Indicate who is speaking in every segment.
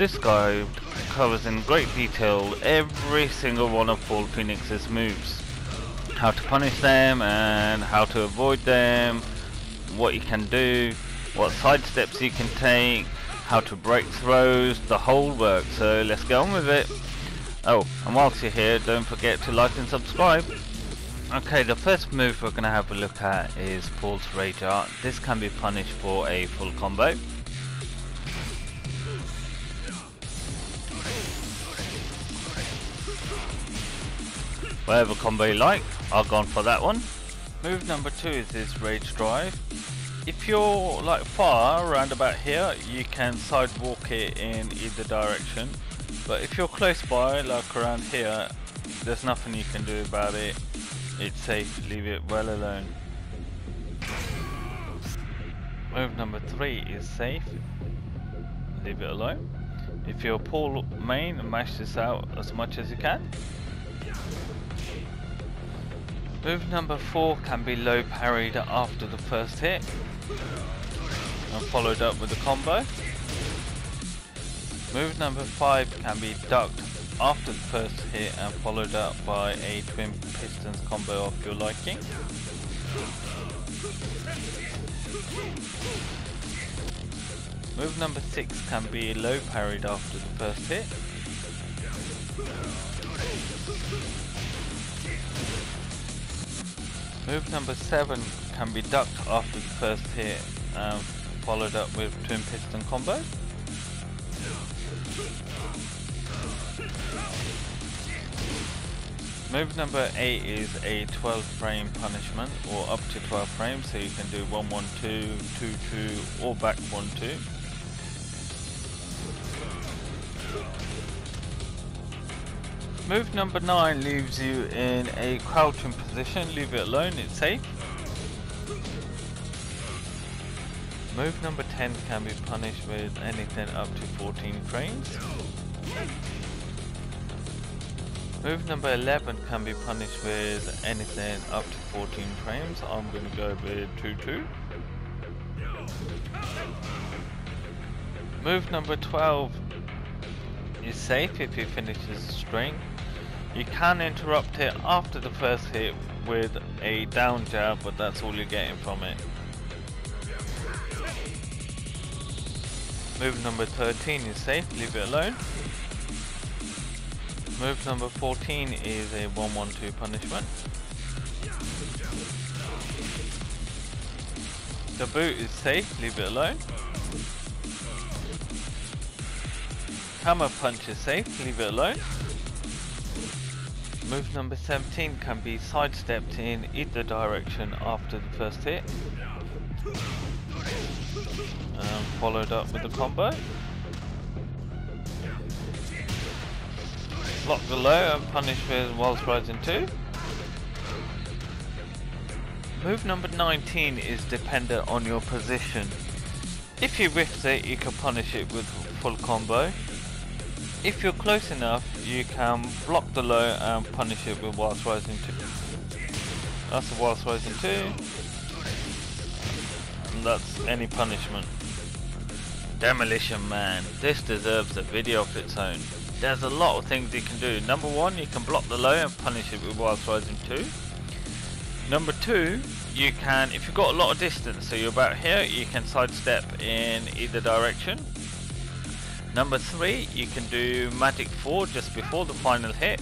Speaker 1: This guide covers in great detail every single one of Paul Phoenix's moves. How to punish them and how to avoid them, what you can do, what side steps you can take, how to break throws, the whole work. So let's get on with it. Oh, and whilst you're here, don't forget to like and subscribe. Okay, the first move we're going to have a look at is Paul's Rage Art. This can be punished for a full combo. Whatever combo you like, I've gone for that one. Move number two is this Rage Drive. If you're like far around about here, you can sidewalk it in either direction. But if you're close by, like around here, there's nothing you can do about it. It's safe, leave it well alone. Move number three is safe, leave it alone. If you're Paul main, mash this out as much as you can. Move number 4 can be low parried after the first hit and followed up with a combo. Move number 5 can be ducked after the first hit and followed up by a twin pistons combo of your liking. Move number 6 can be low parried after the first hit. Move number 7 can be ducked after the first hit and followed up with twin piston combo. Move number 8 is a 12 frame punishment or up to 12 frames so you can do 1 1 2, 2 2 or back 1 2. Move number 9 leaves you in a crouching position, leave it alone, it's safe. Move number 10 can be punished with anything up to 14 frames. Move number 11 can be punished with anything up to 14 frames. I'm going to go with 2-2. Move number 12 is safe if you finishes string. You can interrupt it after the first hit with a down jab, but that's all you're getting from it. Move number 13 is safe, leave it alone. Move number 14 is a 1-1-2 punishment. The boot is safe, leave it alone. Hammer punch is safe, leave it alone. Move number 17 can be sidestepped in either direction after the first hit. Um, followed up with a combo. Block the low and punish with Whilst Rising 2. Move number 19 is dependent on your position. If you whiff it, you can punish it with full combo. If you're close enough, you can block the low and punish it with Whilst Rising 2. That's a Whilst Rising 2. And that's any punishment. Demolition Man. This deserves a video of its own. There's a lot of things you can do. Number one, you can block the low and punish it with Whilst Rising 2. Number two, you can, if you've got a lot of distance, so you're about here, you can sidestep in either direction. Number three, you can do Magic 4 just before the final hit.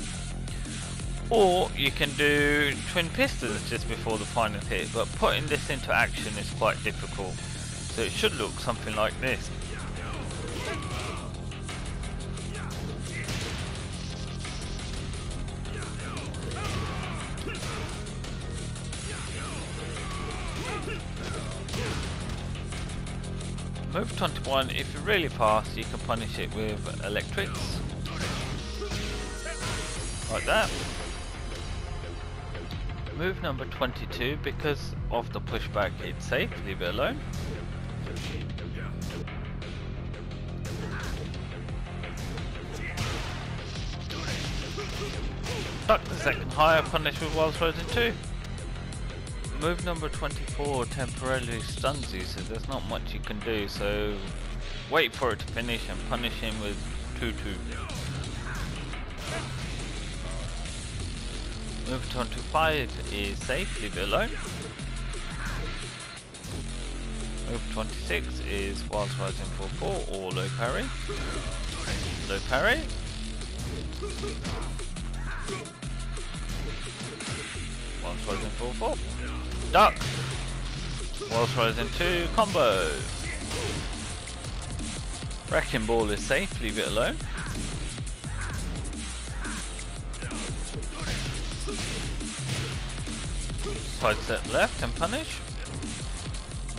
Speaker 1: Or you can do Twin Pistons just before the final hit, but putting this into action is quite difficult. So it should look something like this. Move 21, if you're really fast, you can punish it with electrics. Like that. Move number 22, because of the pushback it's safe, leave it alone. Duck the second higher, punish with Whilst Rising 2. Move number 24 temporarily stuns you, so there's not much you can do, so wait for it to finish and punish him with 2-2. Move to on to 5 is safe, leave it alone. Move 26 is whilst rising 4-4 or low parry. Low parry. Whilst rising 4-4. Duck! Whilst rising 2, combo! Wrecking ball is safe, leave it alone. Side step left and punish.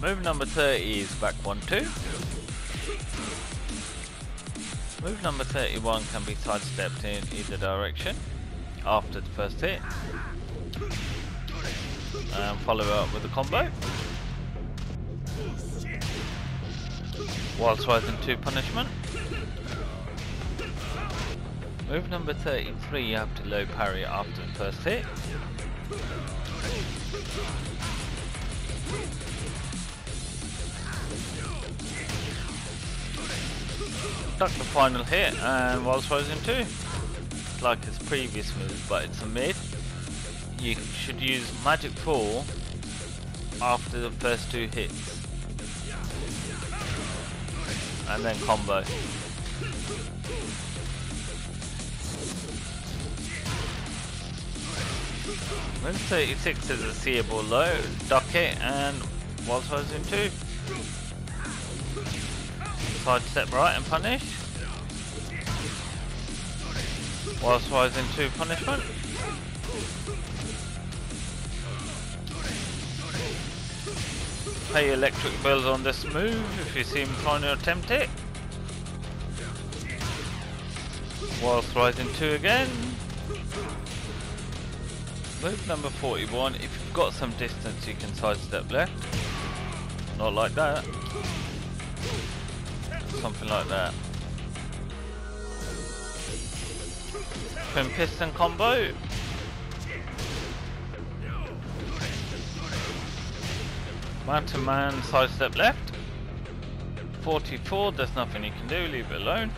Speaker 1: Move number 30 is back 1 2. Move number 31 can be sidestepped in either direction after the first hit. And follow up with a combo. Whilst rising 2 punishment. Move number 33 you have to low parry after the first hit. Duck the final hit and whilst rising 2. Like his previous move, but it's a mid. You should use Magic 4 after the first two hits. And then combo. When 36 is a seeable low, duck it and whilst rising 2. Side step right and punish. Whilst rising 2 punishment. Pay electric bills on this move if you see him trying to attempt it. Whilst rising 2 again. Move number 41, if you've got some distance you can sidestep left. Not like that. Something like that. Twin piston combo. Man to man sidestep left. 44, there's nothing you can do, leave it alone.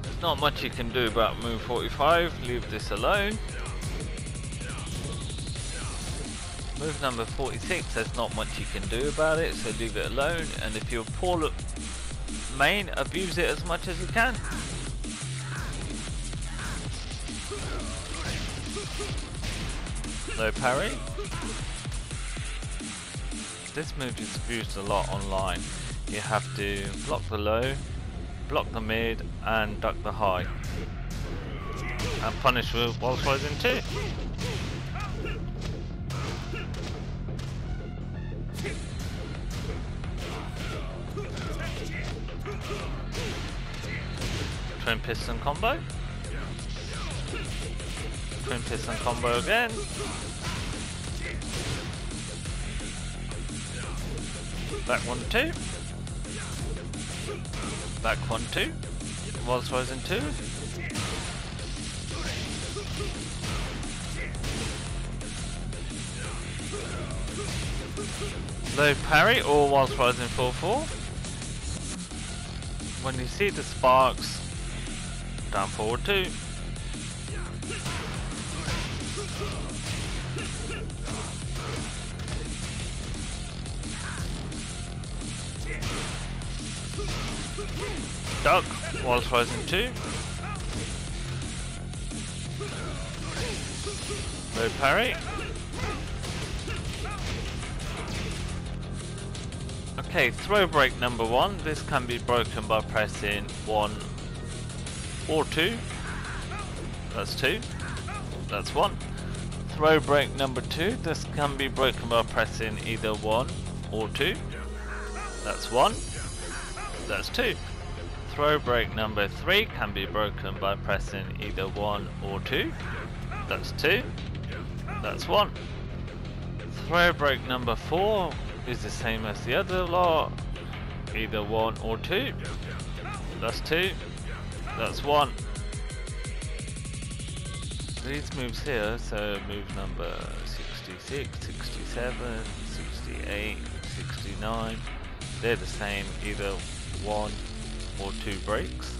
Speaker 1: There's not much you can do about move 45, leave this alone. Move number 46, there's not much you can do about it, so leave it alone. And if you're Paul main, abuse it as much as you can. No parry. This move is used a lot online. You have to block the low, block the mid and duck the high. And punish with whilst rising too. Twin piston combo. Twin piston combo again. Back one two. Back one, two. Whilst rising two. Low parry or whilst rising 4-4. When you see the sparks, down forward two. Duck, whilst rising 2. No parry. Okay, throw break number 1. This can be broken by pressing 1 or 2. That's 2. That's 1. Throw break number 2. This can be broken by pressing either 1 or 2. That's 1. That's 2. Throw break number 3 can be broken by pressing either 1 or 2. That's 2. That's 1. Throw break number 4 is the same as the other lot. Either 1 or 2. That's 2. That's 1. These moves here, so move number 66, 67, 68, 69, they're the same, either one or two brakes.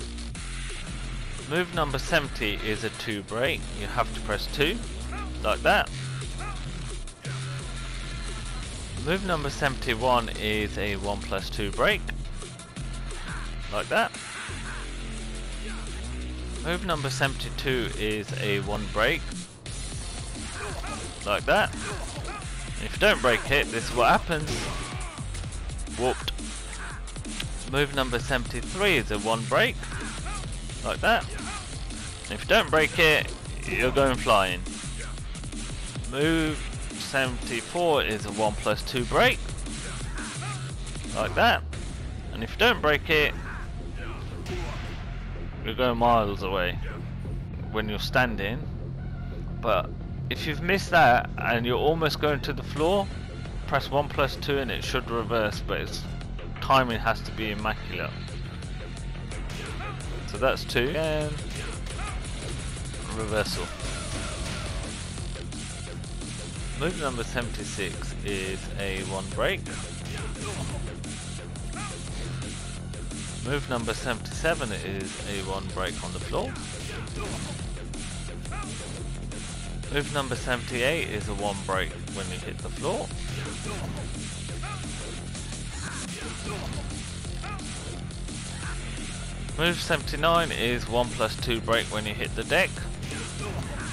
Speaker 1: Move number 70 is a 2 brake, you have to press 2, like that. Move number 71 is a 1 plus 2 brake, like that. Move number 72 is a 1 brake, like that. If you don't break it, this is what happens. Whooped. Move number 73 is a one break, like that. If you don't break it, you're going flying. Move 74 is a 1 plus 2 break, Like that. And if you don't break it, you're going miles away when you're standing. But if you've missed that and you're almost going to the floor, press 1 plus 2 and it should reverse, but its timing has to be immaculate. So that's 2. And reversal. Move number 76 is a 1 break. Move number 77 is a 1 break on the floor. Move number 78 is a 1 break when you hit the floor. Move 79 is 1 plus 2 break when you hit the deck.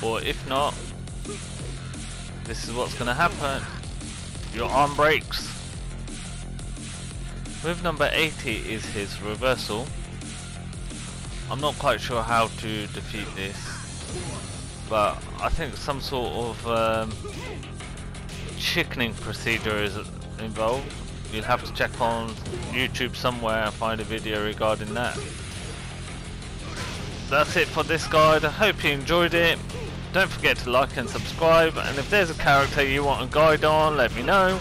Speaker 1: Or if not, this is what's going to happen. Your arm breaks. Move number 80 is his reversal. I'm not quite sure how to defeat this, but I think some sort of um, chickening procedure is involved. You'll have to check on YouTube somewhere and find a video regarding that. That's it for this guide, I hope you enjoyed it. Don't forget to like and subscribe and if there's a character you want a guide on let me know.